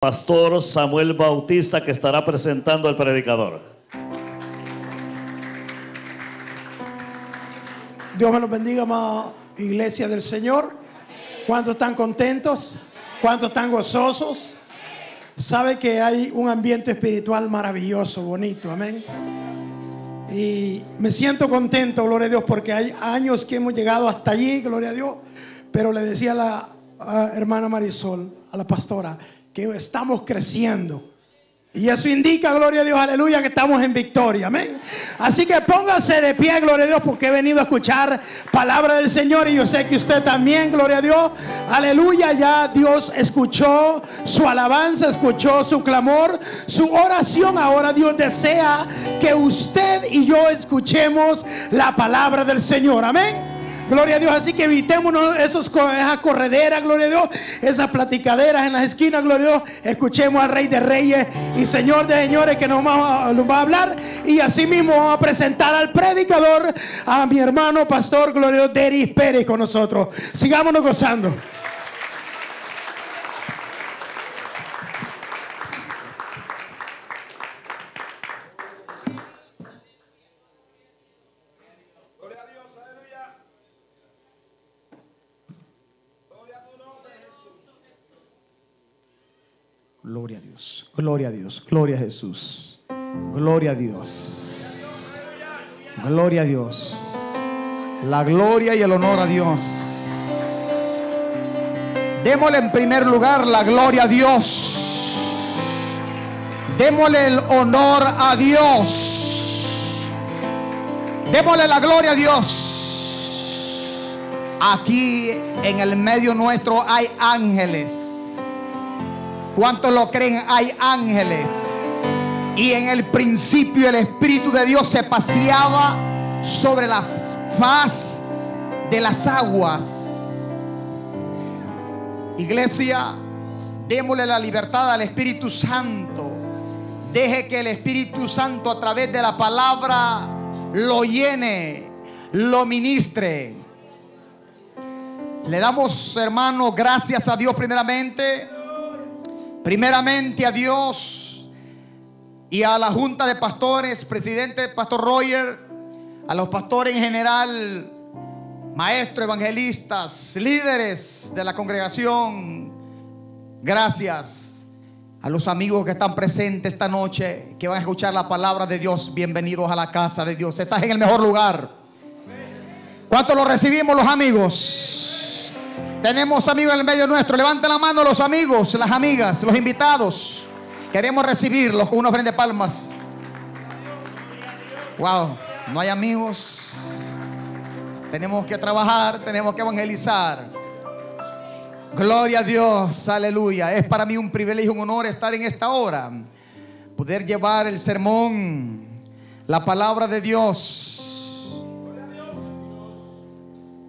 Pastor Samuel Bautista que estará presentando al predicador. Dios me los bendiga, amada iglesia del Señor. ¿Cuántos están contentos? ¿Cuántos están gozosos? Sabe que hay un ambiente espiritual maravilloso, bonito, amén. Y me siento contento, gloria a Dios, porque hay años que hemos llegado hasta allí, gloria a Dios. Pero le decía a la hermana Marisol, a la pastora, que estamos creciendo. Y eso indica, gloria a Dios, aleluya, que estamos en victoria, amén. Así que póngase de pie, gloria a Dios, porque he venido a escuchar palabra del Señor y yo sé que usted también, gloria a Dios, aleluya, ya Dios escuchó su alabanza, escuchó su clamor, su oración. Ahora Dios desea que usted y yo escuchemos la palabra del Señor, amén. Gloria a Dios. Así que evitémonos esos, esas correderas, gloria a Dios. Esas platicaderas en las esquinas, gloria a Dios. Escuchemos al Rey de Reyes y Señor de Señores que nos va, a hablar. Y así mismo vamos a presentar al predicador, a mi hermano pastor, gloria a Dios, Deris Pérez con nosotros. Sigámonos gozando. Gloria a Dios, gloria a Dios, gloria a Jesús. Gloria a Dios. Gloria a Dios. La gloria y el honor a Dios. Démosle en primer lugar la gloria a Dios. Démosle el honor a Dios. Démosle la gloria a Dios. Aquí en el medio nuestro hay ángeles. ¿Cuántos lo creen? Hay ángeles. Y en el principio el Espíritu de Dios se paseaba sobre la faz de las aguas. Iglesia, démosle la libertad al Espíritu Santo. Deje que el Espíritu Santo a través de la palabra lo llene, lo ministre. Le damos, hermano, gracias a Dios primeramente. Primeramente a Dios y a la Junta de Pastores, presidente Pastor Roger, a los pastores en general, maestros, evangelistas, líderes de la congregación. Gracias a los amigos que están presentes esta noche, que van a escuchar la palabra de Dios. Bienvenidos a la casa de Dios. Estás en el mejor lugar. ¿Cuánto lo recibimos los amigos? Tenemos amigos en el medio nuestro. Levanten la mano los amigos, las amigas, los invitados. Queremos recibirlos con una ofrenda de palmas. Wow, no hay amigos. Tenemos que trabajar, tenemos que evangelizar. Gloria a Dios, aleluya. Es para mí un privilegio, un honor estar en esta hora. Poder llevar el sermón, la palabra de Dios.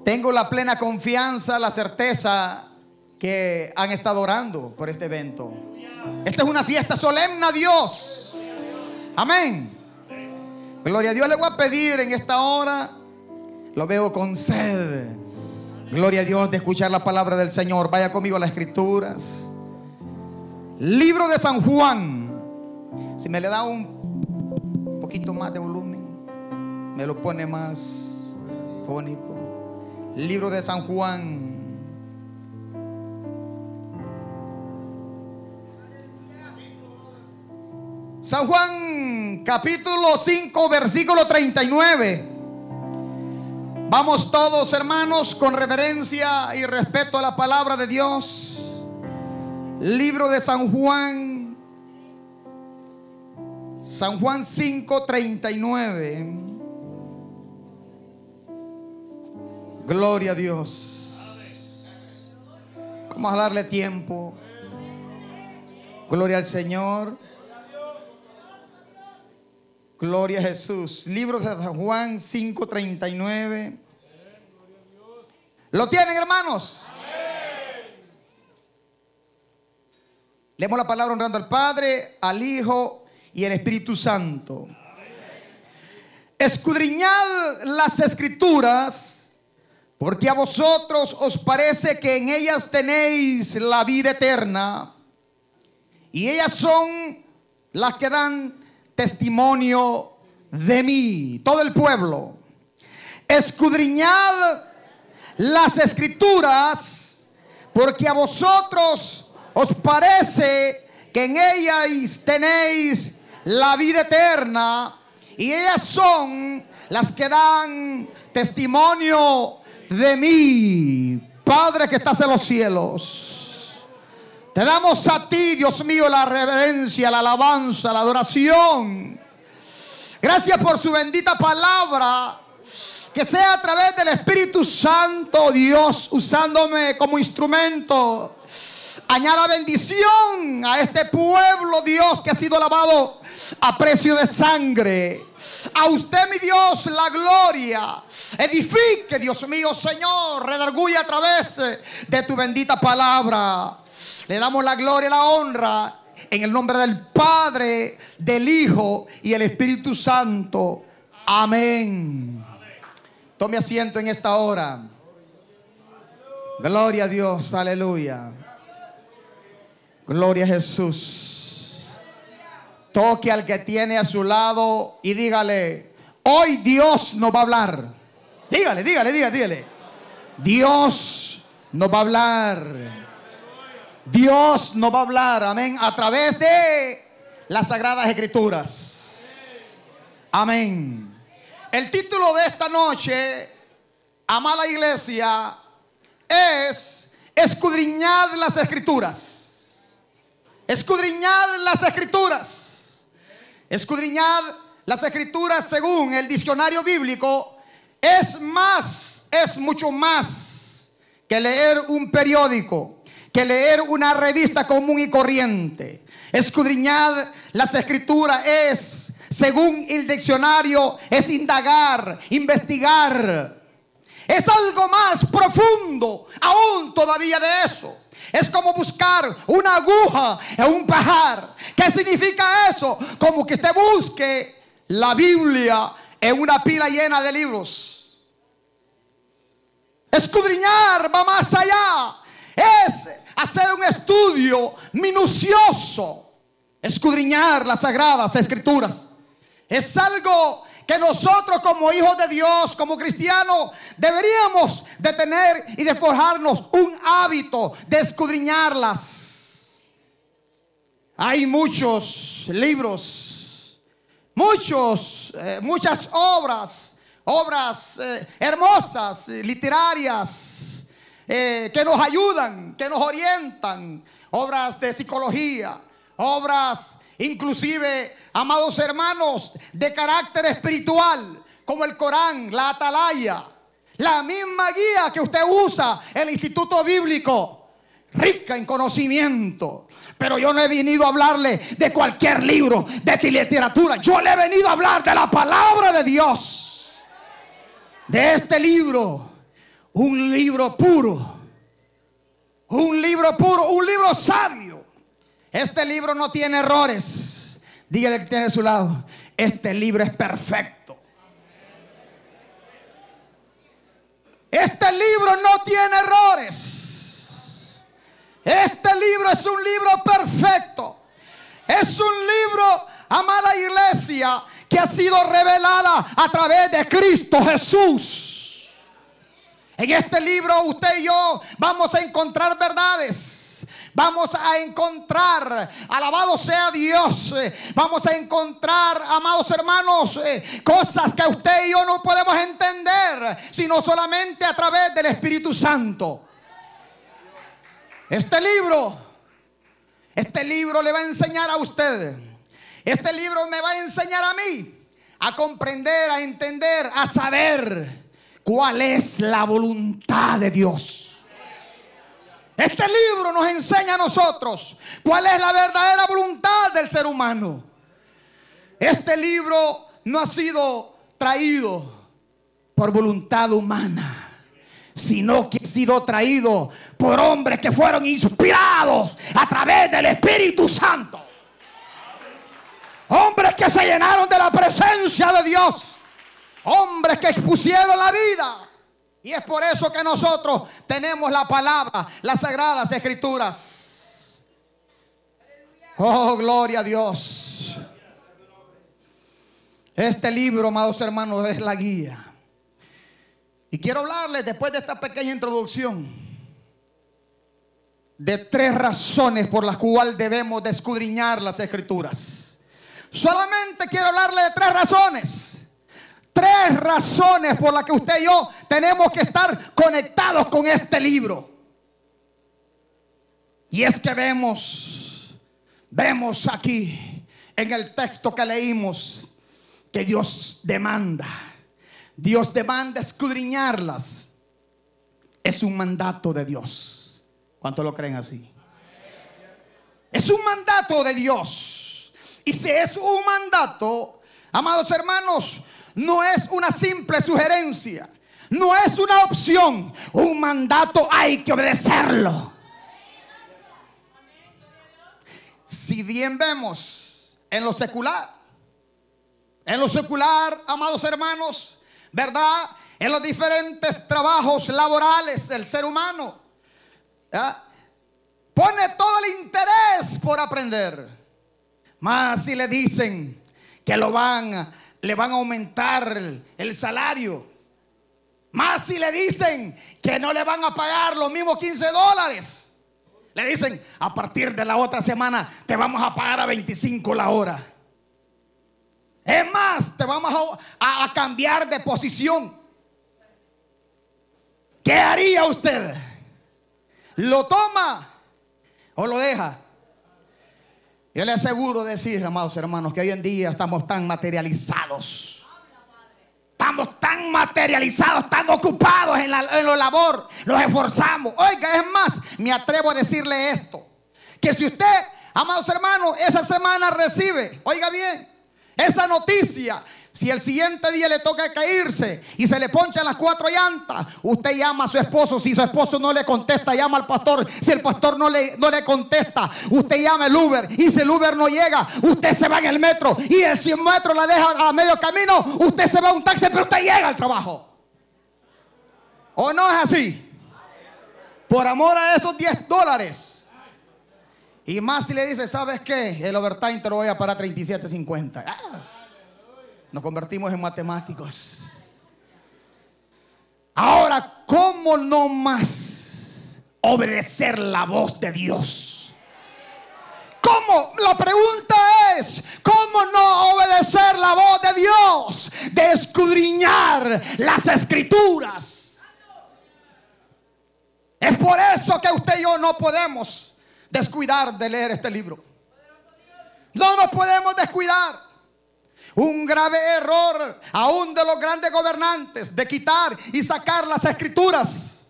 Tengo la plena confianza, la certeza que han estado orando por este evento. Esta es una fiesta solemne a Dios. Amén. Gloria a Dios. Le voy a pedir en esta hora, lo veo con sed. Gloria a Dios de escuchar la palabra del Señor. Vaya conmigo a las escrituras. Libro de San Juan. Si me le da un poquito más de volumen, me lo pone más fónico. Libro de San Juan. San Juan capítulo 5 versículo 39. Vamos todos hermanos con reverencia y respeto a la palabra de Dios. Libro de San Juan. San Juan 5, 39. Gloria a Dios. Vamos a darle tiempo. Gloria al Señor. Gloria a Jesús. Libro de Juan 5:39. ¿Lo tienen, hermanos? Leemos la palabra honrando al Padre, al Hijo y al Espíritu Santo. Escudriñad las escrituras, porque a vosotros os parece que en ellas tenéis la vida eterna, Y ellas son las que dan testimonio de mí, todo el pueblo. Escudriñad las escrituras, porque a vosotros os parece que en ellas tenéis la vida eterna, y ellas son las que dan testimonio de mí. Padre que estás en los cielos. Te damos a ti, Dios mío, la reverencia, la alabanza, la adoración. Gracias por su bendita palabra. Que sea a través del Espíritu Santo, Dios, usándome como instrumento. Añada bendición a este pueblo, Dios, que ha sido lavado a precio de sangre. A usted, mi Dios, la gloria. Edifique, Dios mío, Señor. Redarguye a través de tu bendita palabra. Le damos la gloria y la honra en el nombre del Padre, del Hijo y el Espíritu Santo. Amén. Tome asiento en esta hora. Gloria a Dios, aleluya. Gloria a Jesús. Toque al que tiene a su lado y dígale, hoy Dios nos va a hablar. Dígale, dígale, dígale, dígale. Dios nos va a hablar. Dios nos va a hablar, amén, a través de las sagradas escrituras. Amén. El título de esta noche, amada iglesia, es escudriñad las escrituras. Escudriñad las escrituras. Escudriñad las escrituras según el diccionario bíblico es más, es mucho más que leer un periódico, que leer una revista común y corriente. Escudriñad las escrituras es, según el diccionario, es indagar, investigar. Es algo más profundo, aún todavía de eso. Es como buscar una aguja en un pajar. ¿Qué significa eso? Como que usted busque la Biblia en una pila llena de libros. Escudriñar va más allá. Es hacer un estudio minucioso. Escudriñar las sagradas escrituras. Es algo que nosotros como hijos de Dios, como cristianos, deberíamos de tener y de forjarnos un hábito de escudriñarlas. Hay muchos libros, muchos, eh, muchas obras, obras eh, hermosas, literarias, eh, que nos ayudan, que nos orientan, obras de psicología, obras inclusive, amados hermanos, de carácter espiritual, como el Corán, la Atalaya, la misma guía que usted usa, el Instituto Bíblico, rica en conocimiento. Pero yo no he venido a hablarle de cualquier libro de literatura. Yo le he venido a hablar de la palabra de Dios. De este libro. Un libro puro. Un libro puro. Un libro sabio. Este libro no tiene errores. Dígale que tiene a su lado. Este libro es perfecto. Este libro no tiene errores. Este libro es un libro perfecto. Es un libro, amada iglesia, que ha sido revelada a través de Cristo Jesús. En este libro usted y yo vamos a encontrar verdades vamos a encontrar, alabado sea Dios, eh, vamos a encontrar, amados hermanos, eh, cosas que usted y yo no podemos entender, sino solamente a través del Espíritu Santo. Este libro, este libro le va a enseñar a usted, este libro me va a enseñar a mí a comprender, a entender, a saber cuál es la voluntad de Dios. Este libro nos enseña a nosotros cuál es la verdadera voluntad del ser humano. Este libro no ha sido traído por voluntad humana, sino que ha sido traído por hombres que fueron inspirados a través del Espíritu Santo. Hombres que se llenaron de la presencia de Dios. Hombres que expusieron la vida y es por eso que nosotros tenemos la palabra, las sagradas escrituras. Oh, gloria a Dios. Este libro, amados hermanos, es la guía. Y quiero hablarles después de esta pequeña introducción de tres razones por las cuales debemos de escudriñar las escrituras. Solamente quiero hablarle de tres razones. Tres razones por las que usted y yo tenemos que estar conectados con este libro. Y es que vemos, vemos aquí en el texto que leímos que Dios demanda. Dios demanda escudriñarlas. Es un mandato de Dios. ¿Cuántos lo creen así? Es un mandato de Dios. Y si es un mandato, amados hermanos, no es una simple sugerencia. No es una opción. Un mandato hay que obedecerlo. Si bien vemos en lo secular, en lo secular, amados hermanos, ¿verdad? En los diferentes trabajos laborales del ser humano, pone todo el interés por aprender. Más si le dicen que lo van, le van a aumentar el, salario. Más si le dicen que no le van a pagar los mismos 15 dólares. Le dicen, a partir de la otra semana te vamos a pagar a 25 la hora. Es más, te vamos a, a cambiar de posición. ¿Qué haría usted? ¿Lo toma o lo deja? Yo le aseguro decir, amados hermanos, que hoy en día estamos tan materializados. Estamos tan materializados, tan ocupados en la, labor. Nos esforzamos. Oiga, es más, me atrevo a decirle esto. Que si usted, amados hermanos, esa semana recibe, oiga bien, esa noticia. Si el siguiente día le toca caerse y se le ponchan las cuatro llantas, usted llama a su esposo. Si su esposo no le contesta, llama al pastor. Si el pastor no le, no le contesta, usted llama al Uber. Y si el Uber no llega, usted se va en el metro. Y el 100 metros la deja a medio camino, usted se va a un taxi, pero usted llega al trabajo. ¿O no es así? Por amor a esos 10 dólares. Y más si le dice, ¿sabes qué? El overtime te lo voy a parar 37.50. Ah, nos convertimos en matemáticos. Ahora, ¿cómo no más obedecer la voz de Dios? ¿Cómo? La pregunta es, ¿cómo no obedecer la voz de Dios? De escudriñar las escrituras. Es por eso que usted y yo no podemos descuidar de leer este libro. No nos podemos descuidar. Un grave error aún de los grandes gobernantes de quitar y sacar las escrituras.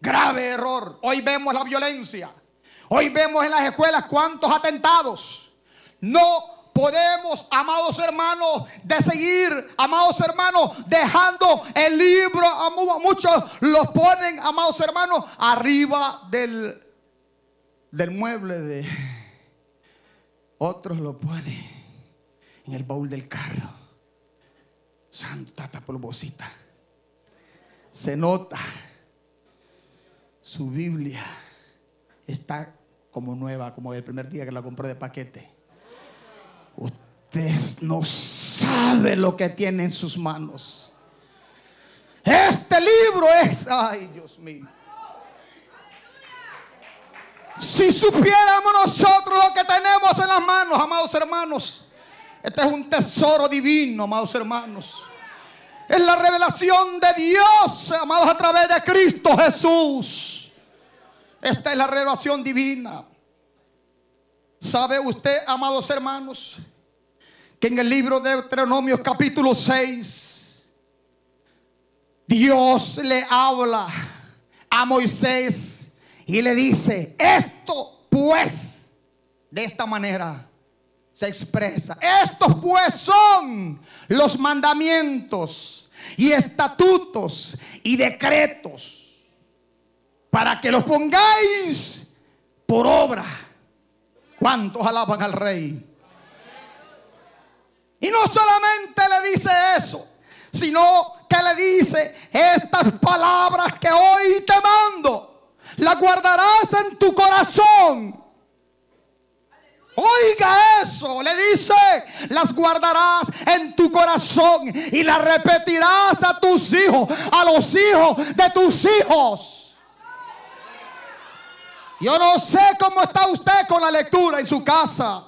Grave error. Hoy vemos la violencia. Hoy vemos en las escuelas cuántos atentados. No podemos, amados hermanos, de seguir, amados hermanos, dejando el libro. Muchos los ponen, amados hermanos, arriba del del mueble de otros lo pone en el baúl del carro. Santa polvosita. Se nota. Su Biblia está como nueva, como el primer día que la compró de paquete. Usted no sabe lo que tiene en sus manos. Este libro es, ay Dios mío. Si supiéramos nosotros lo que tenemos en las manos, amados hermanos. Este es un tesoro divino, amados hermanos. Es la revelación de Dios, amados, a través de Cristo Jesús. Esta es la revelación divina. ¿Sabe usted, amados hermanos, que en el libro de Deuteronomio capítulo 6, Dios le habla a Moisés y le dice, esto pues, de esta manera se expresa. Estos pues son los mandamientos y estatutos y decretos para que los pongáis por obra. ¿Cuántos alaban al rey? Y no solamente le dice eso, sino que le dice estas palabras que hoy te mando, las guardarás en tu corazón Oiga eso, le dice, las guardarás en tu corazón y las repetirás a tus hijos, a los hijos de tus hijos. Yo no sé cómo está usted con la lectura en su casa.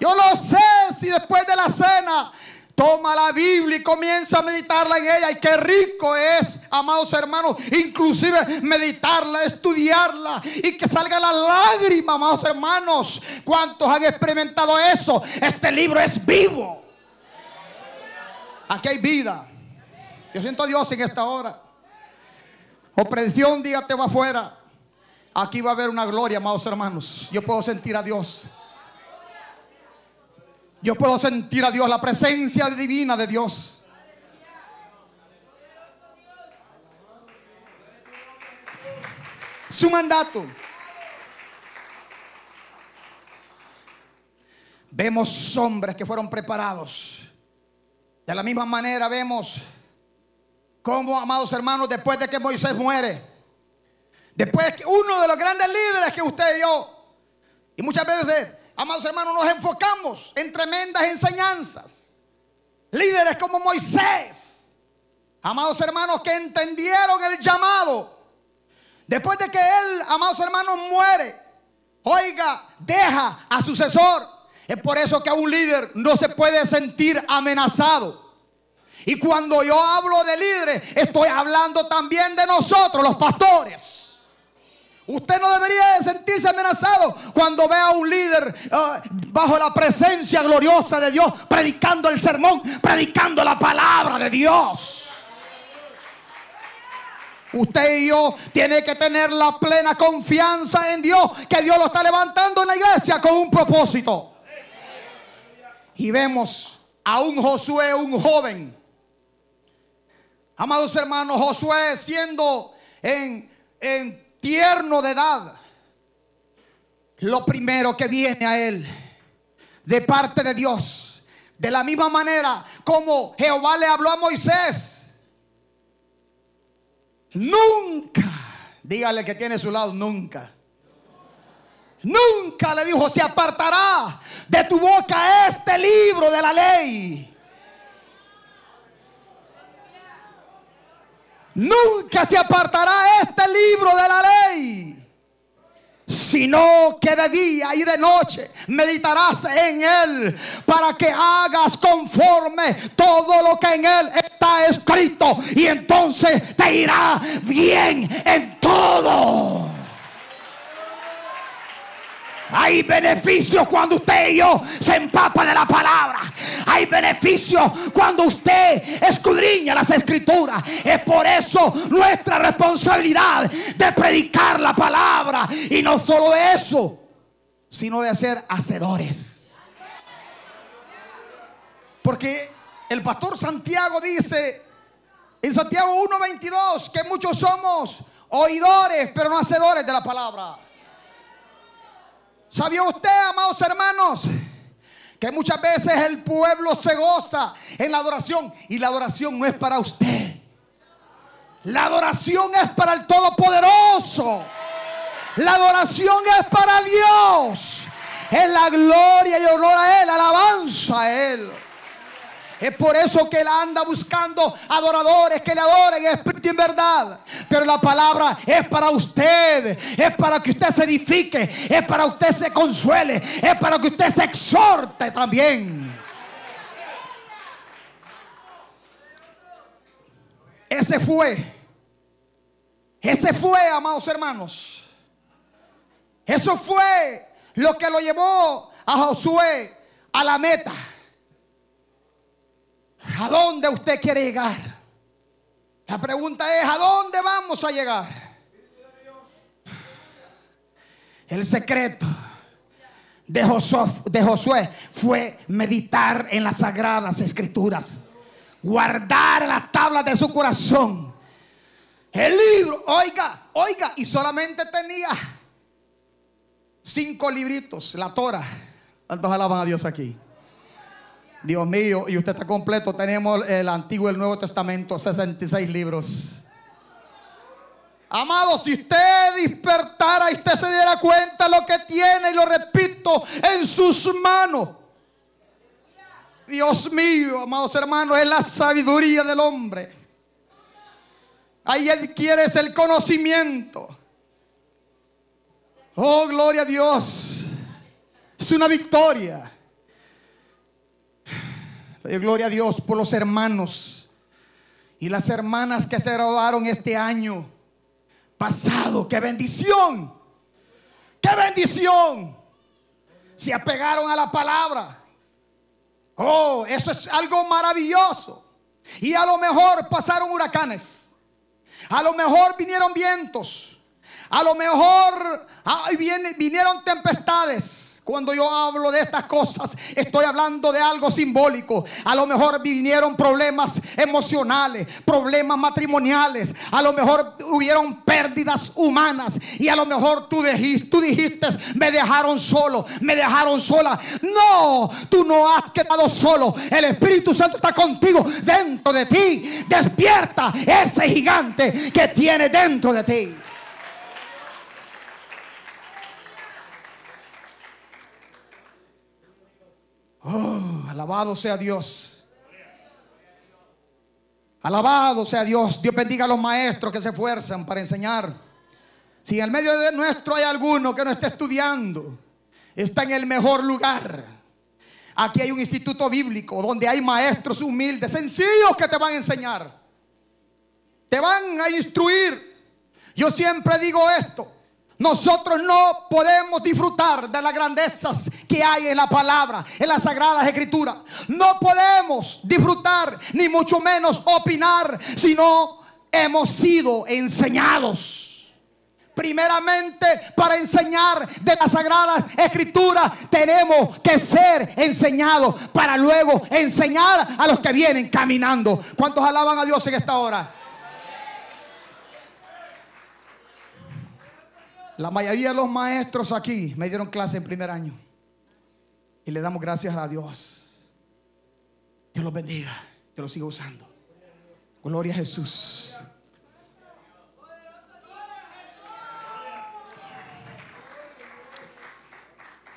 Yo no sé si después de la cena toma la Biblia y comienza a meditarla en ella. Y qué rico es, amados hermanos, inclusive meditarla, estudiarla y que salga la lágrima, amados hermanos. ¿Cuántos han experimentado eso? Este libro es vivo. Aquí hay vida. Yo siento a Dios en esta hora. Opresión, dígate va afuera. Aquí va a haber una gloria, amados hermanos. Yo puedo sentir a Dios. Yo puedo sentir a Dios, la presencia divina de Dios. Su mandato. Vemos hombres que fueron preparados. De la misma manera vemos cómo, amados hermanos, después de que Moisés muere, después que uno de los grandes líderes que usted y yo, y muchas veces amados hermanos, nos enfocamos en tremendas enseñanzas. Líderes como Moisés, amados hermanos, que entendieron el llamado. Después de que él, amados hermanos, muere, oiga, deja a sucesor. Es por eso que a un líder no se puede sentir amenazado. Y cuando yo hablo de líderes, estoy hablando también de nosotros, los pastores. Usted no debería de sentirse amenazado cuando vea a un líder uh, bajo la presencia gloriosa de Dios, predicando el sermón, predicando la palabra de Dios. Usted y yo tiene que tener la plena confianza en Dios, que Dios lo está levantando en la iglesia con un propósito. Y vemos a un Josué, un joven. Amados hermanos, Josué siendo en, en tierno de edad, lo primero que viene a él de parte de Dios, de la misma manera como Jehová le habló a Moisés, nunca, dígale que tiene a su lado, nunca. Nunca le dijo, se apartará de tu boca este libro de la ley. Nunca se apartará este libro de la ley. Sino que de día y de noche meditarás en él para que hagas conforme todo lo que en él está escrito. Y entonces te irá bien en todo. Hay beneficios cuando usted y yo se empapa de la palabra. Hay beneficios cuando usted escudriña las escrituras. Es por eso nuestra responsabilidad de predicar la palabra. Y no solo eso, sino de ser hacedores. Porque el pastor Santiago dice en Santiago 1.22 que muchos somos oidores, pero no hacedores de la palabra. ¿Sabía usted, amados hermanos? Que muchas veces el pueblo se goza en la adoración y la adoración no es para usted. La adoración es para el Todopoderoso. La adoración es para Dios. Es la gloria y honor a Él, alabanza a Él. Es por eso que Él anda buscando adoradores que le adoren en espíritu y en verdad. Pero la palabra es para usted. Es para que usted se edifique. Es para que usted se consuele. Es para que usted se exhorte también. Ese fue. Ese fue, amados hermanos. Eso fue lo que lo llevó a Josué a la meta. ¿A dónde usted quiere llegar? La pregunta es, ¿a dónde vamos a llegar? El secreto de Josué, fue meditar en las sagradas escrituras, guardar las tablas de su corazón. El libro, oiga, oiga, y solamente tenía cinco libritos, la Torah. ¿Cuántos alaban a Dios aquí? Dios mío, y usted está completo. Tenemos el Antiguo y el Nuevo Testamento, 66 libros. Amado, si usted despertara y usted se diera cuenta lo que tiene, y lo repito, en sus manos. Dios mío, amados hermanos, es la sabiduría del hombre. Ahí él quiere es el conocimiento. Oh, gloria a Dios. Es una victoria. Gloria a Dios por los hermanos y las hermanas que se graduaron este año pasado. ¡Qué bendición! ¡Qué bendición! Se apegaron a la palabra. Oh, eso es algo maravilloso. Y a lo mejor pasaron huracanes. A lo mejor vinieron vientos. A lo mejor ah, vinieron tempestades. Cuando yo hablo de estas cosas, estoy hablando de algo simbólico. A lo mejor vinieron problemas emocionales, problemas matrimoniales. A lo mejor hubieron pérdidas humanas. Y a lo mejor tú dijiste, tú dijiste, me dejaron solo, me dejaron sola. No, tú no has quedado solo. El Espíritu Santo está contigo dentro de ti. Despierta ese gigante que tiene dentro de ti. Oh, alabado sea Dios. Alabado sea Dios. Dios bendiga a los maestros que se esfuerzan para enseñar. Si en el medio de nuestro hay alguno que no está estudiando, está en el mejor lugar. Aquí hay un instituto bíblico donde hay maestros humildes, sencillos que te van a enseñar. Te van a instruir. Yo siempre digo esto. Nosotros no podemos disfrutar de las grandezas que hay en la palabra, en las sagradas escrituras. No podemos disfrutar, ni mucho menos opinar, si no hemos sido enseñados. Primeramente, para enseñar de las sagradas escrituras, tenemos que ser enseñados para luego enseñar a los que vienen caminando. ¿Cuántos alaban a Dios en esta hora? La mayoría de los maestros aquí me dieron clase en primer año. Y le damos gracias a Dios. Dios los bendiga. Dios los siga usando. Gloria a Jesús.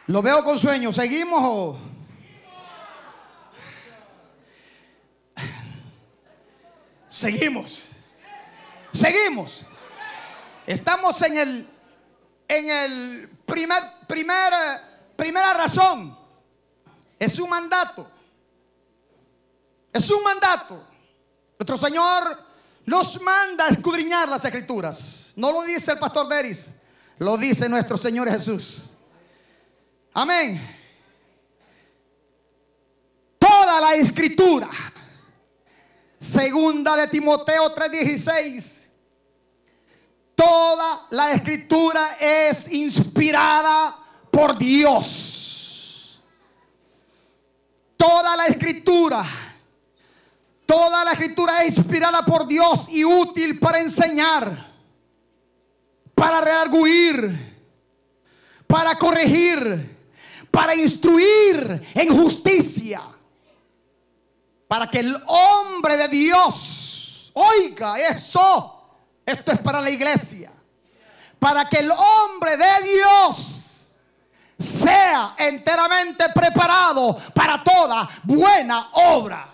Lo veo con sueño. ¿Seguimos o? Seguimos. Seguimos. Estamos en el en el primer, primera, primera razón. Es un mandato. Es un mandato. Nuestro Señor nos manda a escudriñar las escrituras. No lo dice el pastor Deris, lo dice nuestro Señor Jesús. Amén. Toda la escritura. Segunda de Timoteo 3:16 Toda la escritura es inspirada por Dios. Toda la escritura, toda la escritura es inspirada por Dios y útil para enseñar, para rearguir, para corregir, para instruir en justicia, para que el hombre de Dios oiga eso. Esto es para la iglesia. Para que el hombre de Dios sea enteramente preparado para toda buena obra.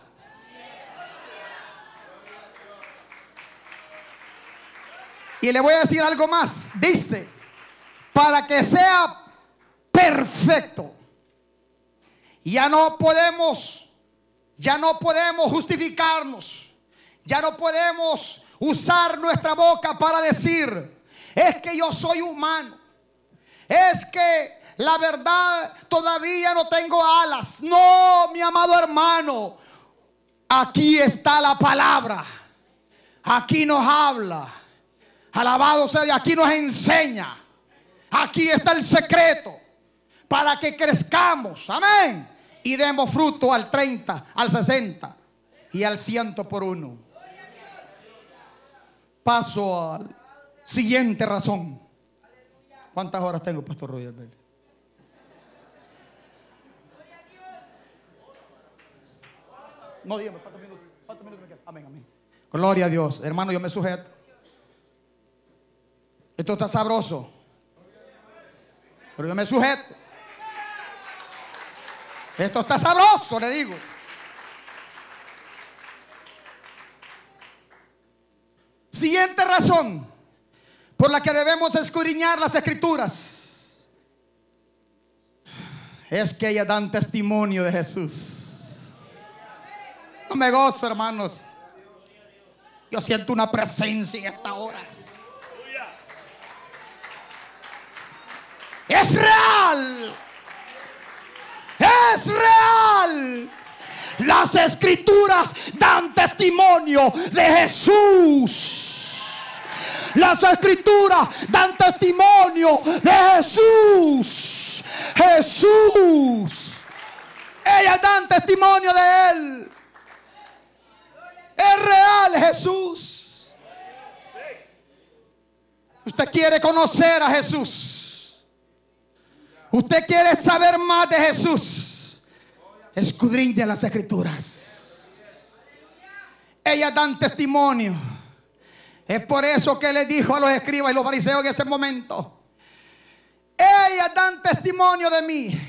Y le voy a decir algo más. Dice, para que sea perfecto. Ya no podemos, ya no podemos justificarnos. Ya no podemos usar nuestra boca para decir, es que yo soy humano. Es que la verdad todavía no tengo alas. No, mi amado hermano. Aquí está la palabra. Aquí nos habla. Alabado sea Dios. Aquí nos enseña. Aquí está el secreto. Para que crezcamos. Amén. Y demos fruto al 30, al 60 y al 100 por uno. Paso a siguiente razón. ¿Cuántas horas tengo, Pastor Roger? No, dígame, ¿cuántos minutos? ¿Cuántos minutos me quedan? Amén, amén. Gloria a Dios. Hermano, yo me sujeto. Esto está sabroso. Pero yo me sujeto. Esto está sabroso, le digo. Siguiente razón por la que debemos escudriñar las escrituras es que ellas dan testimonio de Jesús. No me gozo, hermanos. Yo siento una presencia en esta hora. Es real. Es real. Las escrituras dan testimonio de Jesús. Las escrituras dan testimonio de Jesús. Jesús. Ellas dan testimonio de Él. Es real Jesús. Usted quiere conocer a Jesús. Usted quiere saber más de Jesús. Escudriñe las escrituras. Ellas dan testimonio. Es por eso que le dijo a los escribas y los fariseos en ese momento. Ellas dan testimonio de mí.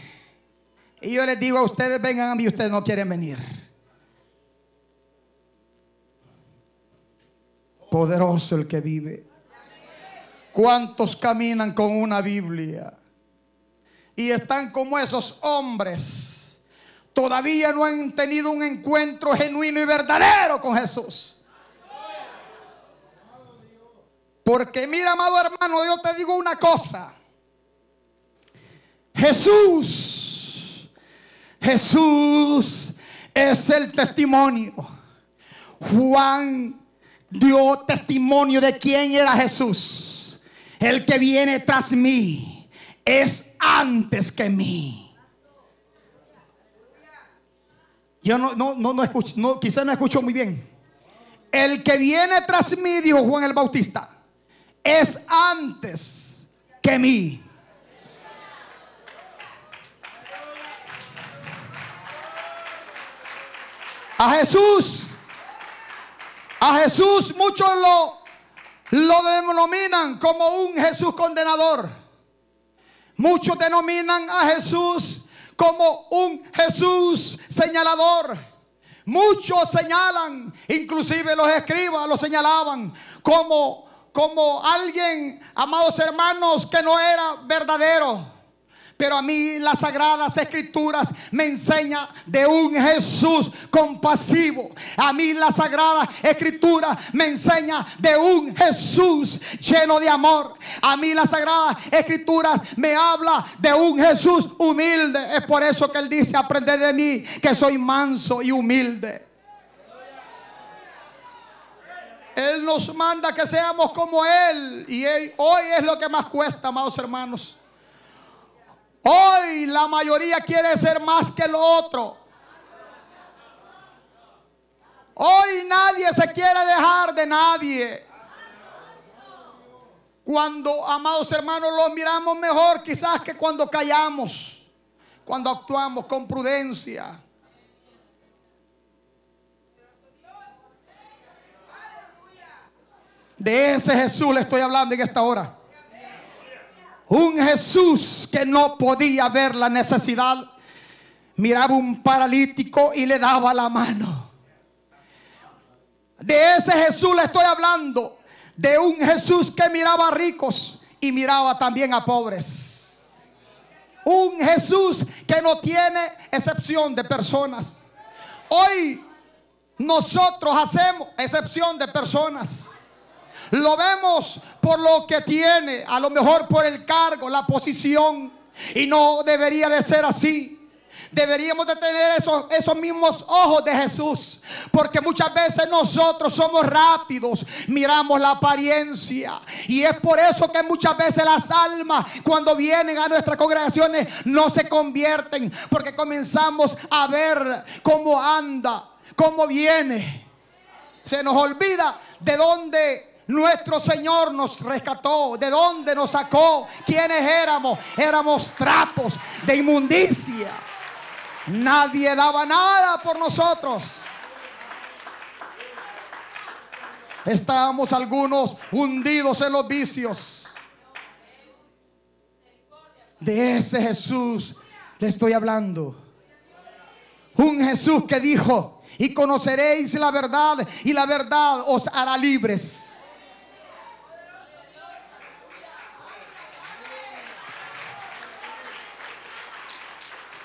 Y yo les digo a ustedes, vengan a mí, ustedes no quieren venir. Poderoso el que vive. ¿Cuántos caminan con una Biblia? Y están como esos hombres. Todavía no han tenido un encuentro genuino y verdadero con Jesús. Porque mira, amado hermano, yo te digo una cosa. Jesús, Jesús es el testimonio. Juan dio testimonio de quién era Jesús. El que viene tras mí es antes que mí. Yo no, no, no, no escucho, no, quizás no escucho muy bien. El que viene tras mí, dijo Juan el Bautista, es antes que mí. A Jesús, a Jesús muchos lo, lo denominan como un Jesús condenador. Muchos denominan a Jesús como un Jesús señalador. Muchos señalan, inclusive los escribas lo señalaban como, como alguien, amados hermanos, que no era verdadero. Pero a mí las sagradas escrituras me enseñan de un Jesús compasivo. A mí la sagrada escritura me enseña de un Jesús lleno de amor. A mí las sagradas escrituras me habla de un Jesús humilde. Es por eso que él dice, aprended de mí que soy manso y humilde. Él nos manda que seamos como Él. Y hoy es lo que más cuesta, amados hermanos. Hoy la mayoría quiere ser más que lo otro. Hoy nadie se quiere dejar de nadie. Cuando, amados hermanos, los miramos mejor quizás que cuando callamos, cuando actuamos con prudencia. De ese Jesús le estoy hablando en esta hora. Un Jesús que no podía ver la necesidad. Miraba un paralítico y le daba la mano. De ese Jesús le estoy hablando. De un Jesús que miraba a ricos y miraba también a pobres. Un Jesús que no tiene excepción de personas. Hoy nosotros hacemos excepción de personas. Lo vemos por lo que tiene, a lo mejor por el cargo, la posición. Y no debería de ser así. Deberíamos de tener esos, esos mismos ojos de Jesús. Porque muchas veces nosotros somos rápidos, miramos la apariencia. Y es por eso que muchas veces las almas cuando vienen a nuestras congregaciones no se convierten. Porque comenzamos a ver cómo anda, cómo viene. Se nos olvida de dónde nuestro Señor nos rescató. ¿De dónde nos sacó? ¿Quiénes éramos? Éramos trapos de inmundicia. Nadie daba nada por nosotros. Estábamos algunos hundidos en los vicios. De ese Jesús le estoy hablando. Un Jesús que dijo, y conoceréis la verdad, y la verdad os hará libres.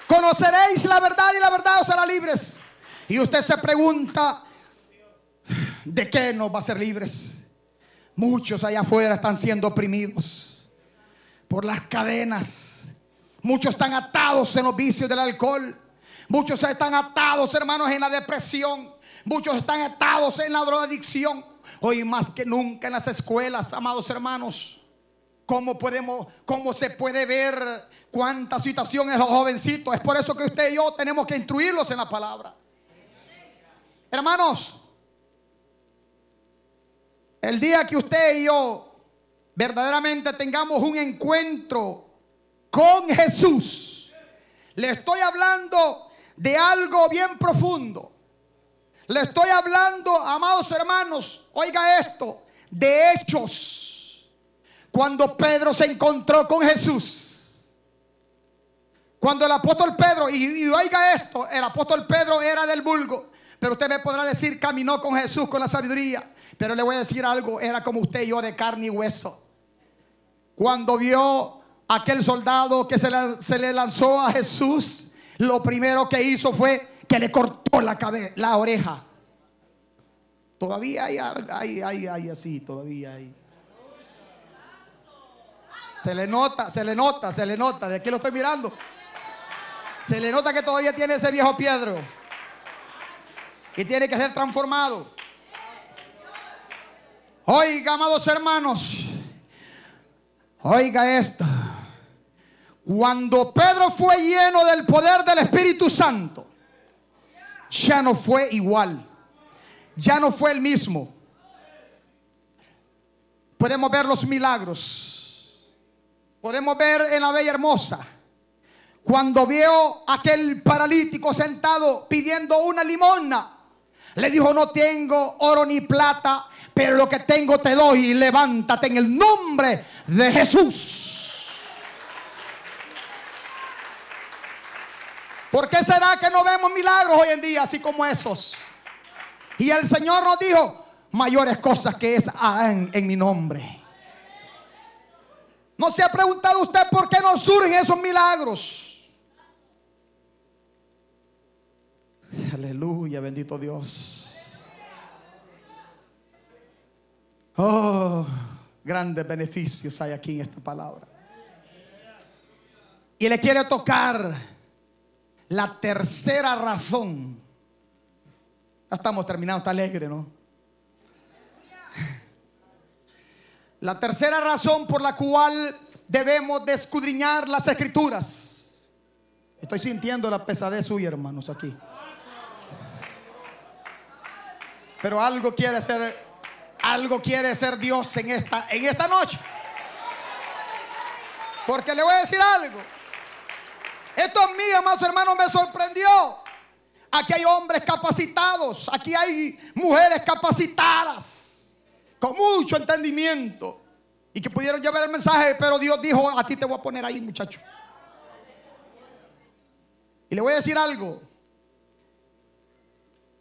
Conoceréis la verdad y la verdad os hará libres. Y usted se pregunta, ¿de qué nos va a ser libres? Muchos allá afuera están siendo oprimidos por las cadenas. Muchos están atados en los vicios del alcohol. Muchos están atados, hermanos, en la depresión. Muchos están atados en la drogadicción. Hoy más que nunca en las escuelas, amados hermanos. ¿Cómo podemos, cómo se puede ver cuántas situaciones los jovencitos? Es por eso que usted y yo tenemos que instruirlos en la palabra. Hermanos, el día que usted y yo verdaderamente tengamos un encuentro con Jesús, le estoy hablando de algo bien profundo. Le estoy hablando, amados hermanos, oiga esto, de hechos. Cuando Pedro se encontró con Jesús. Cuando el apóstol Pedro, y, oiga esto, el apóstol Pedro era del vulgo. Pero usted me podrá decir, caminó con Jesús con la sabiduría. Pero le voy a decir algo, era como usted y yo de carne y hueso. Cuando vio aquel soldado que se le, se le lanzó a Jesús, lo primero que hizo fue que le cortó la cabeza, la oreja. Todavía hay, hay, hay, hay así, todavía hay. Se le nota, se le nota, se le nota. De aquí lo estoy mirando. Se le nota que todavía tiene ese viejo piedro. Y tiene que ser transformado. Oiga, amados hermanos. Oiga esto. Cuando Pedro fue lleno del poder del Espíritu Santo, ya no fue igual. Ya no fue el mismo. Podemos ver los milagros. Podemos ver en la Bella Hermosa. Cuando vio aquel paralítico sentado pidiendo una limosna, le dijo, no tengo oro ni plata, pero lo que tengo te doy. Levántate en el nombre de Jesús. ¿Por qué será que no vemos milagros hoy en día así como esos? Y el Señor nos dijo, mayores cosas que es en mi nombre. ¿No se ha preguntado usted por qué no surgen esos milagros? Aleluya, bendito Dios. Oh, grandes beneficios hay aquí en esta palabra. Y le quiere tocar la tercera razón. Ya estamos terminando, está alegre, ¿no? La tercera razón por la cual debemos de escudriñar las escrituras. Estoy sintiendo la pesadez suya, hermanos, aquí. Pero algo quiere ser, algo quiere ser Dios en esta, en esta noche. Porque le voy a decir algo. Esto a mí, amados hermanos, me sorprendió. Aquí hay hombres capacitados, aquí hay mujeres capacitadas, con mucho entendimiento, y que pudieron llevar el mensaje, pero Dios dijo, a ti te voy a poner ahí, muchacho. Y le voy a decir algo.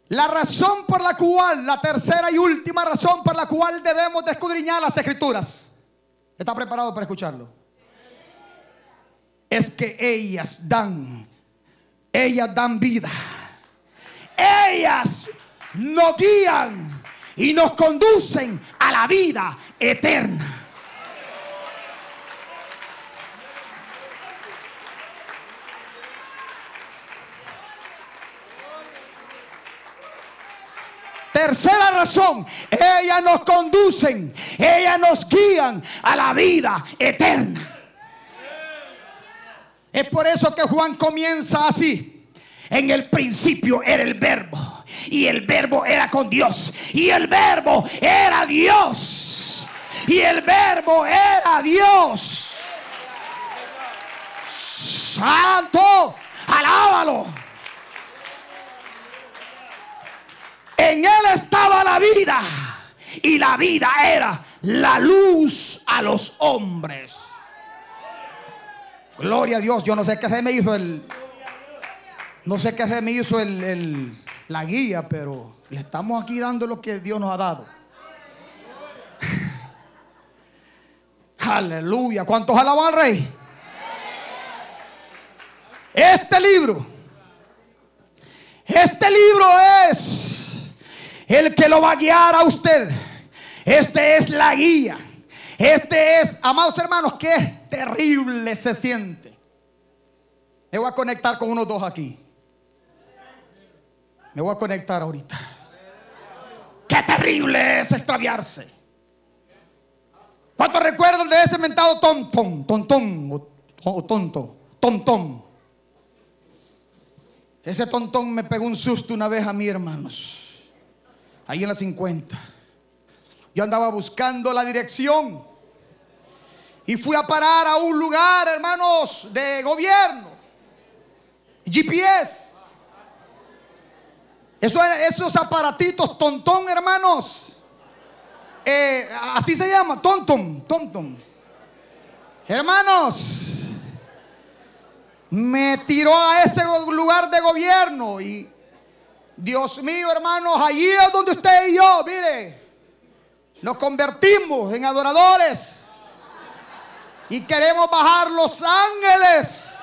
La razón por la cual, la tercera y última razón por la cual debemos de escudriñar las escrituras. ¿Está preparado para escucharlo? Es que ellas dan, ellas dan vida. Ellas nos guían y nos conducen a la vida eterna. Tercera razón, ellas nos conducen, ellas nos guían a la vida eterna. Es por eso que Juan comienza así. En el principio era el verbo y el verbo era con Dios y el verbo era Dios y el verbo era Dios. Santo, alábalo. En él estaba la vida y la vida era la luz a los hombres. Gloria a Dios. Yo no sé qué se me hizo el. No sé qué se me hizo el, el- la guía, pero le estamos aquí dando lo que Dios nos ha dado. Aleluya. ¿Cuántos alaban al rey? Este libro, este libro es el que lo va a guiar a usted. Este es la guía. Este es, amados hermanos, qué terrible se siente. Me voy a conectar con unos dos aquí. Me voy a conectar ahorita. Qué terrible es extraviarse. ¿Cuántos recuerdan de ese mentado tontón, tontón o, tonto, tontón? Ese tontón me pegó un susto una vez a mí, hermanos. Ahí en la 50. Yo andaba buscando la dirección. Y fui a parar a un lugar, hermanos, de gobierno. GPS. Eso, esos aparatitos tontón, hermanos. Eh, así se llama, tonton, tonton. Hermanos, me tiró a ese lugar de gobierno y Dios mío, hermanos, allí es donde usted y yo, mire, nos convertimos en adoradores y queremos bajar los ángeles.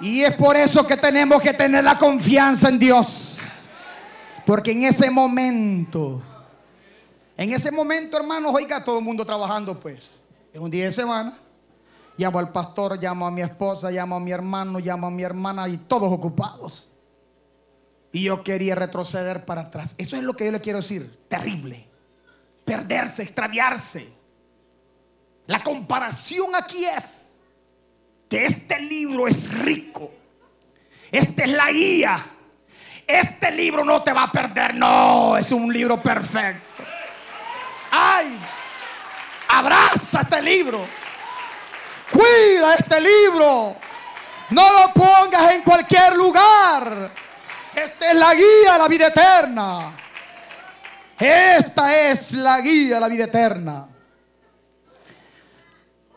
Y es por eso que tenemos que tener la confianza en Dios. Porque en ese momento, en ese momento, hermanos, oiga, todo el mundo trabajando, pues. En un día de semana, llamo al pastor, llamo a mi esposa, llamo a mi hermano, llamo a mi hermana y todos ocupados. Y yo quería retroceder para atrás. Eso es lo que yo le quiero decir. Terrible. Perderse, extraviarse. La comparación aquí es que este libro es rico. Esta es la guía. Este libro no te va a perder. No, es un libro perfecto. Ay, abraza este libro. Cuida este libro. No lo pongas en cualquier lugar. Esta es la guía a la vida eterna. Esta es la guía a la vida eterna.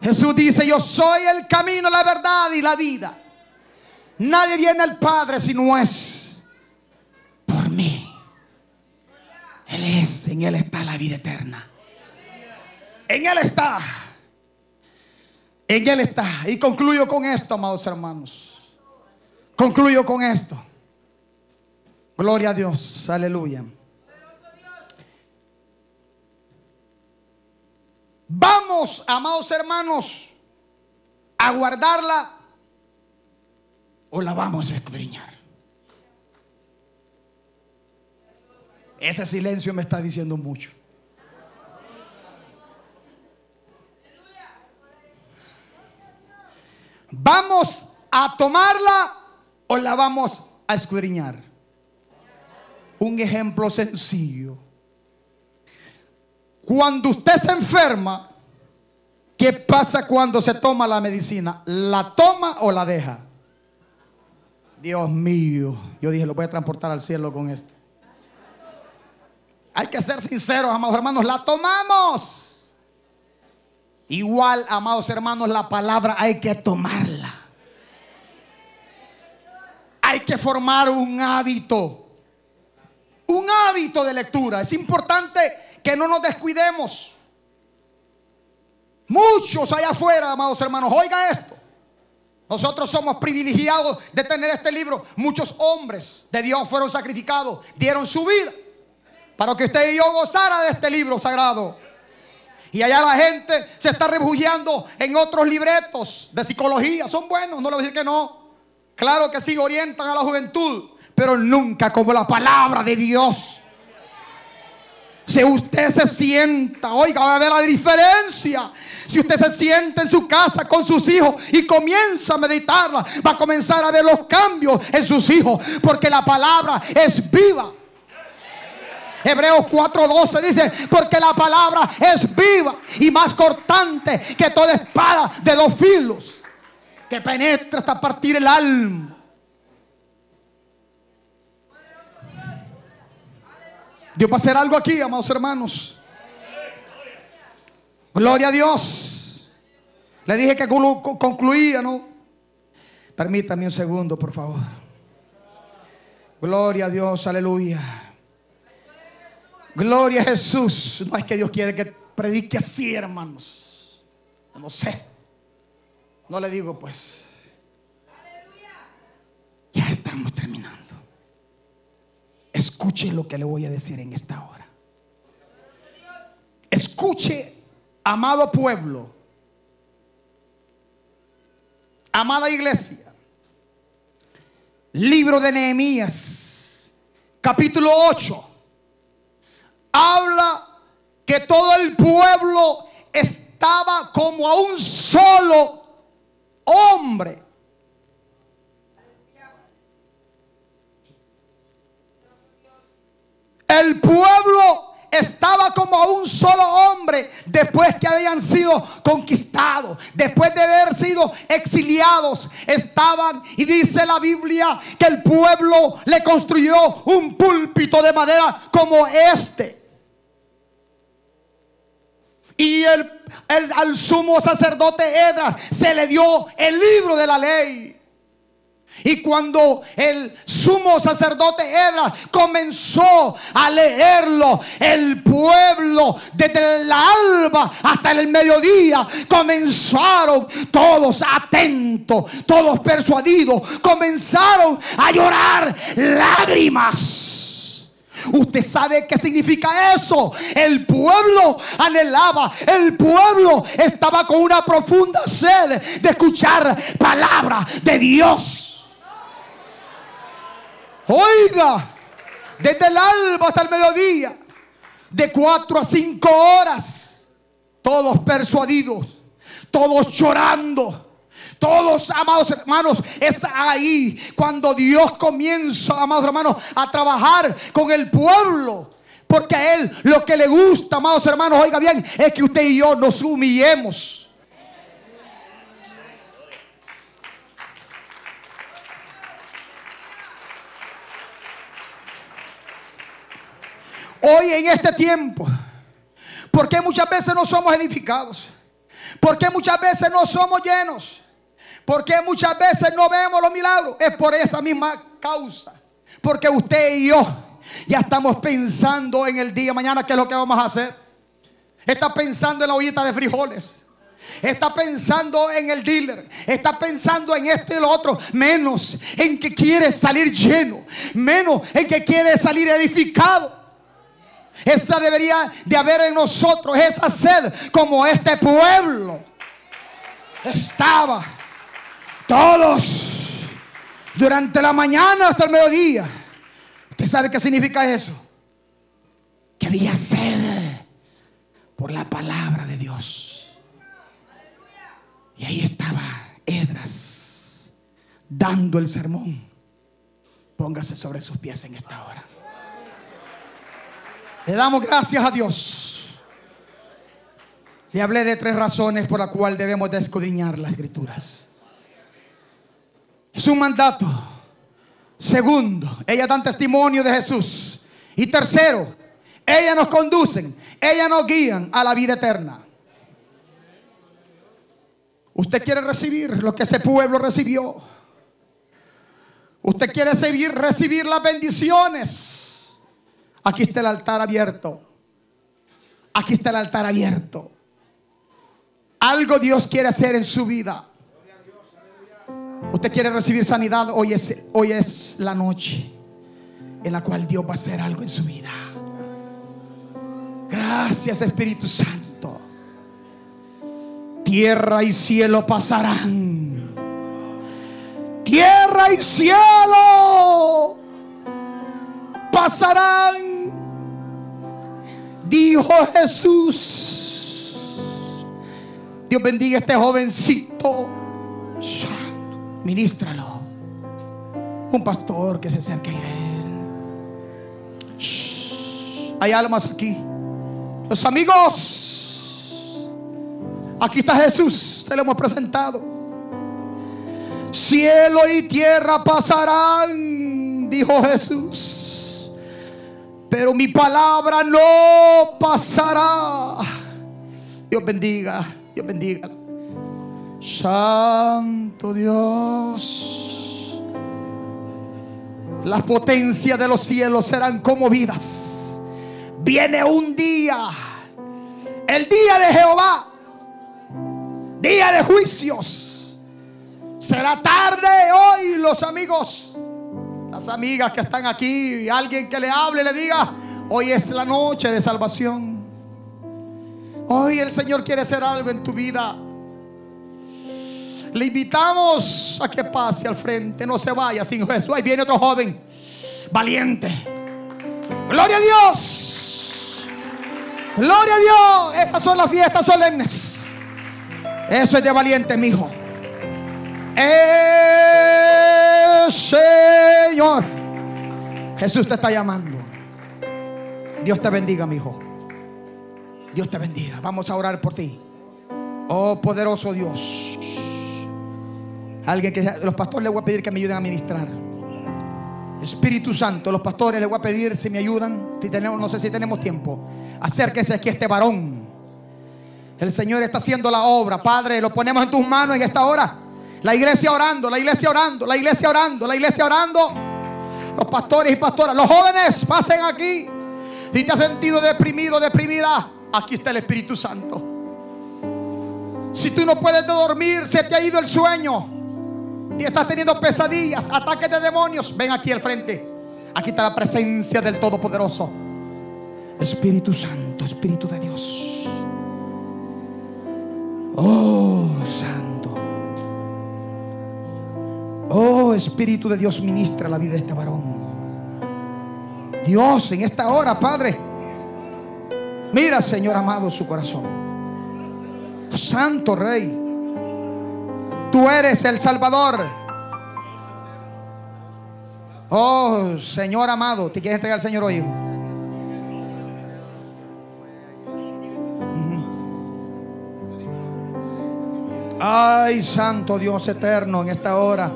Jesús dice, yo soy el camino, la verdad y la vida. Nadie viene al Padre si no es por mí. Él es, en Él está la vida eterna. En Él está. En Él está. Y concluyo con esto, amados hermanos. Concluyo con esto. Gloria a Dios. Aleluya. Vamos, amados hermanos, a guardarla o la vamos a escudriñar. Ese silencio me está diciendo mucho. ¿Vamos a tomarla o la vamos a escudriñar? Un ejemplo sencillo. Cuando usted se enferma, ¿qué pasa cuando se toma la medicina? ¿La toma o la deja? Dios mío, yo dije, lo voy a transportar al cielo con esto. Hay que ser sinceros, amados hermanos, la tomamos. Igual, amados hermanos, la palabra hay que tomarla. Hay que formar un hábito. Un hábito de lectura. Es importante que no nos descuidemos. Muchos allá afuera, amados hermanos, oiga esto. Nosotros somos privilegiados de tener este libro. Muchos hombres de Dios fueron sacrificados, dieron su vida para que usted y yo gozara de este libro sagrado. Y allá la gente se está refugiando en otros libretos de psicología. Son buenos, no le voy a decir que no. Claro que sí, orientan a la juventud, pero nunca como la palabra de Dios. Si usted se sienta, oiga, va a ver la diferencia. Si usted se sienta en su casa con sus hijos y comienza a meditarla, va a comenzar a ver los cambios en sus hijos, porque la palabra es viva. Hebreos 4:12 dice, porque la palabra es viva y más cortante que toda espada de dos filos, que penetra hasta partir el alma. Dios va a hacer algo aquí, amados hermanos. Gloria a Dios. Le dije que conclu- concluía, ¿no? Permítame un segundo, por favor. Gloria a Dios, aleluya. Gloria a Jesús. No es que Dios quiere que predique así, hermanos. No sé. No le digo, pues. Ya estamos terminando. Escuche lo que le voy a decir en esta hora. Escuche, amado pueblo, amada iglesia. Libro de Nehemías, capítulo 8. Habla que todo el pueblo estaba como a un solo hombre. El pueblo estaba como un solo hombre después que habían sido conquistados, después de haber sido exiliados. Estaban, y dice la Biblia, que el pueblo le construyó un púlpito de madera como este. Y el, el- al sumo sacerdote Edras se le dio el libro de la ley. Y cuando el sumo sacerdote Edras comenzó a leerlo, el pueblo desde la alba hasta el mediodía comenzaron todos atentos, todos persuadidos, comenzaron a llorar lágrimas. Usted sabe qué significa eso. El pueblo anhelaba, el pueblo estaba con una profunda sed de escuchar palabra de Dios. Oiga, desde el alba hasta el mediodía, de cuatro a cinco horas, todos persuadidos, todos llorando. Todos, amados hermanos, es ahí cuando Dios comienza, amados hermanos, a trabajar con el pueblo. Porque a Él lo que le gusta, amados hermanos, oiga bien, es que usted y yo nos humillemos. Hoy en este tiempo, ¿por qué muchas veces no somos edificados? ¿Por qué muchas veces no somos llenos? ¿Por qué muchas veces no vemos los milagros? Es por esa misma causa. Porque usted y yo ya estamos pensando en el día de mañana qué es lo que vamos a hacer. Está pensando en la ollita de frijoles. Está pensando en el dealer. Está pensando en esto y lo otro. Menos en que quiere salir lleno. Menos en que quiere salir edificado. Esa debería de haber en nosotros. Esa sed como este pueblo. Estaba todos durante la mañana hasta el mediodía. ¿Usted sabe qué significa eso? Que había sed por la palabra de Dios. Y ahí estaba Edras dando el sermón. Póngase sobre sus pies en esta hora. Le damos gracias a Dios. Le hablé de tres razones por las cuales debemos de escudriñar las escrituras. Es un mandato. Segundo, ellas dan testimonio de Jesús. Y tercero, ellas nos conducen, ellas nos guían a la vida eterna. Usted quiere recibir lo que ese pueblo recibió. Usted quiere recibir, recibir las bendiciones. Aquí está el altar abierto. Aquí está el altar abierto. Algo Dios quiere hacer en su vida. Usted quiere recibir sanidad. Hoy es, hoy es la noche en la cual Dios va a hacer algo en su vida. Gracias Espíritu Santo. Tierra y cielo pasarán. Tierra y cielo pasarán. Dijo Jesús. Dios bendiga a este jovencito. Ministralo. Un pastor que se acerque a él. Hay almas aquí. Los amigos. Aquí está Jesús. Te lo hemos presentado. Cielo y tierra pasarán, dijo Jesús. Pero mi palabra no pasará. Dios bendiga, Dios bendiga. Santo Dios. Las potencias de los cielos serán conmovidas. Viene un día, el día de Jehová, día de juicios. Será tarde hoy, los amigos, las amigas que están aquí, alguien que le hable, le diga, hoy es la noche de salvación. Hoy el Señor quiere hacer algo en tu vida. Le invitamos a que pase al frente, no se vaya sin Jesús. Ahí viene otro joven, valiente. Gloria a Dios. Gloria a Dios. Estas son las fiestas solemnes. Eso es de valiente, mi hijo. El Señor. Jesús te está llamando. Dios te bendiga, mi hijo. Dios te bendiga. Vamos a orar por ti. Oh poderoso Dios. Alguien que los pastores les voy a pedir que me ayuden a ministrar. Espíritu Santo, los pastores les voy a pedir si me ayudan. Si tenemos, no sé si tenemos tiempo. Acérquese aquí a este varón. El Señor está haciendo la obra. Padre, lo ponemos en tus manos en esta hora. La iglesia orando, la iglesia orando, la iglesia orando, la iglesia orando. Los pastores y pastoras, los jóvenes, pasen aquí. Si te has sentido deprimido, deprimida, aquí está el Espíritu Santo. Si tú no puedes dormir, se te ha ido el sueño y estás teniendo pesadillas, ataques de demonios, ven aquí al frente. Aquí está la presencia del Todopoderoso. Espíritu Santo, Espíritu de Dios. Oh, Santo. Oh, Espíritu de Dios, ministra la vida de este varón. Dios, en esta hora, Padre, mira, Señor amado, su corazón. Santo Rey. Tú eres el Salvador. Oh, Señor amado, ¿te quieres entregar al Señor hoy? Ay, Santo Dios eterno, en esta hora.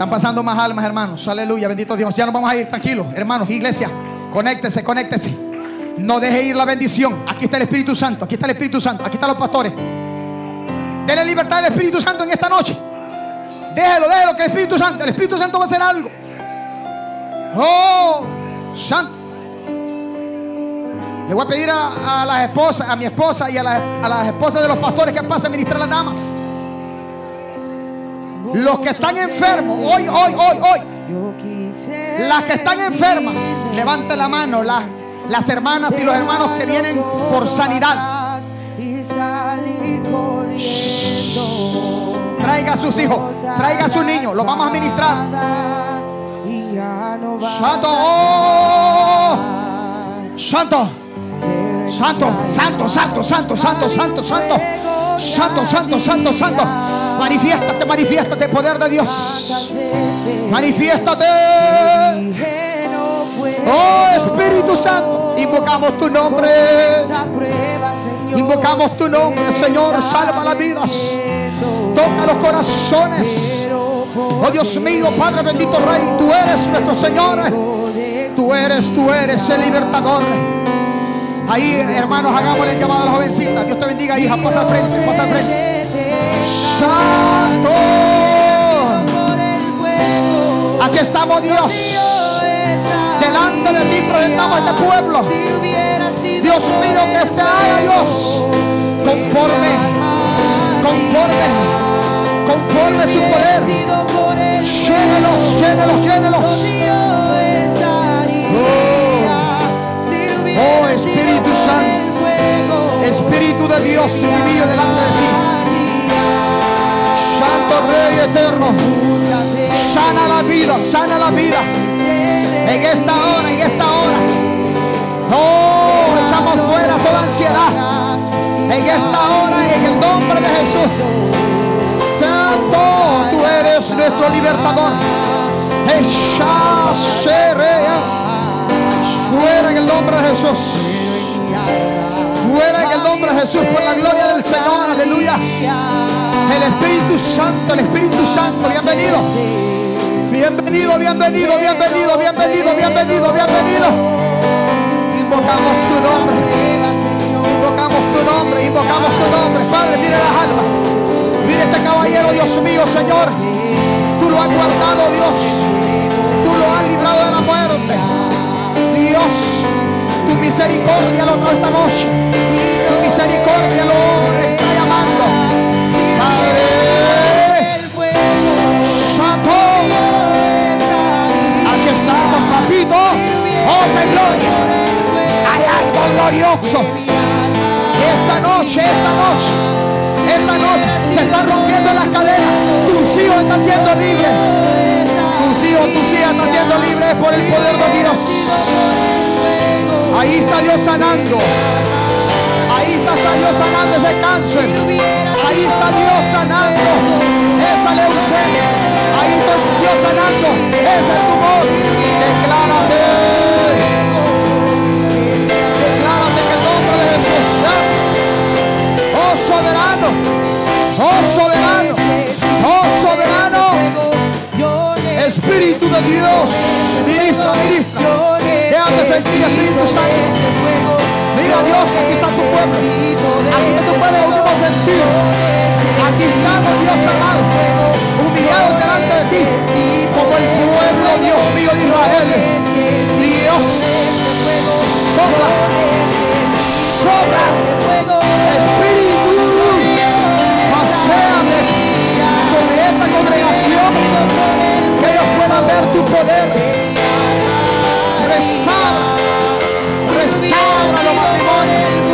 Están pasando más almas, hermanos. Aleluya, bendito Dios. Ya nos vamos a ir, tranquilos, hermanos, iglesia. Conéctese, conéctese. No deje ir la bendición. Aquí está el Espíritu Santo. Aquí está el Espíritu Santo. Aquí están los pastores. Denle libertad al Espíritu Santo en esta noche. Déjelo, déjelo que el Espíritu Santo, el Espíritu Santo va a hacer algo. Oh, Santo. Le voy a pedir a, las esposas, a mi esposa y a, las- a las esposas de los pastores que pasen a ministrar a las damas. Los que están enfermos, hoy, hoy, hoy, hoy. Las que están enfermas, levanten la mano. Las, las hermanas y los hermanos que vienen por sanidad. Traiga a sus hijos, traiga a sus niños. Los vamos a ministrar. Santo, Santo, Santo, santo, santo, santo, santo, santo, santo. Santo, santo, santo, santo. Manifiéstate, manifiéstate, poder de Dios. Manifiéstate. Oh Espíritu Santo, invocamos tu nombre. Invocamos tu nombre, Señor. Salva las vidas. Toca los corazones. Oh Dios mío, Padre bendito Rey, tú eres nuestro Señor. Tú eres, tú eres el libertador. Ahí, hermanos, hagamos el llamado a la jovencita. Dios te bendiga, hija. Pasa al frente, pasa al frente. Santo. Aquí estamos, Dios. Delante de ti presentamos este pueblo. Dios mío, que usted haga, Dios, conforme, conforme, conforme su poder. Llénelos, llénelos, llénelos. Oh, Espíritu Santo, Espíritu de Dios, vivido delante de ti. Santo Rey eterno, sana la vida, sana la vida. En esta hora, en esta hora. Oh, echamos fuera toda ansiedad. En esta hora, en el nombre de Jesús. Santo, tú eres nuestro libertador. Echa. Fuera en el nombre de Jesús. Fuera en el nombre de Jesús por la gloria del Señor. Aleluya. El Espíritu Santo, el Espíritu Santo, bienvenido. Bienvenido, bienvenido, bienvenido, bienvenido, bienvenido, bienvenido. Invocamos tu nombre. Invocamos tu nombre, invocamos tu nombre. Padre, mire las almas. Mire este caballero, Dios mío, Señor. Tú lo has guardado, Dios. Tú lo has librado de la muerte. Dios, tu misericordia lo trae esta noche. Tu misericordia lo está llamando. Padre, Santo. Aquí estamos, papito. Oh, qué gloria. Hay algo glorioso. Esta noche, esta noche, esta noche se están rompiendo las cadenas. Tus hijos están siendo libres. Tus hijos, tus siendo libres por el poder de Dios. Ahí está Dios sanando. Ahí está Dios sanando ese cáncer. Ahí está Dios sanando esa leucemia. Ahí está Dios sanando ese tumor. Declárate. Declárate que el nombre de Jesús. Oh soberano. Oh soberano. Espíritu de Dios. Ministra, ministra. Déjate sentir Espíritu Santo. Mira Dios, aquí está tu pueblo. Aquí está tu pueblo, último sentido. Aquí estamos, Dios amado, humillados delante de ti, como el pueblo, Dios mío, de Israel. Dios, sobra, sobra, Espíritu, paséame sobre esta congregación, tu poder. Restaura, restaura los matrimonios.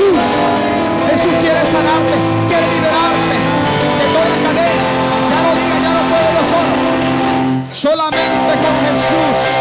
Jesús, Jesús quiere sanarte, quiere liberarte de toda cadena. Ya no diga, ya no puedo yo solo. Solamente con Jesús.